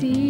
see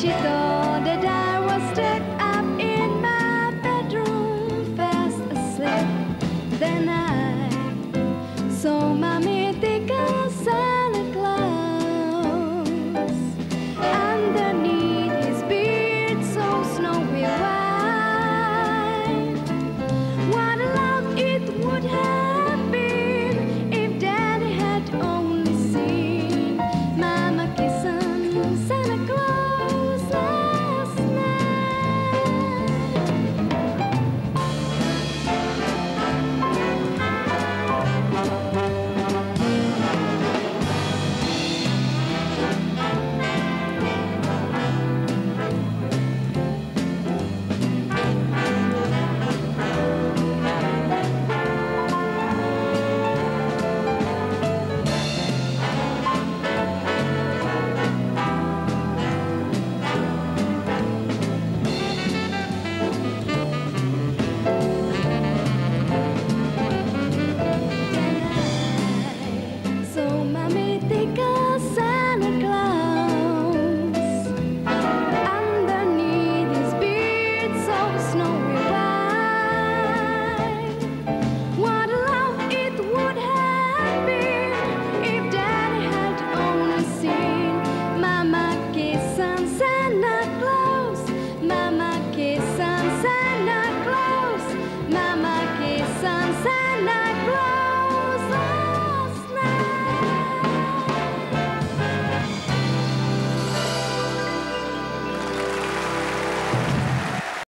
She thought that I was stuck up in my bedroom fast asleep. Then I saw my.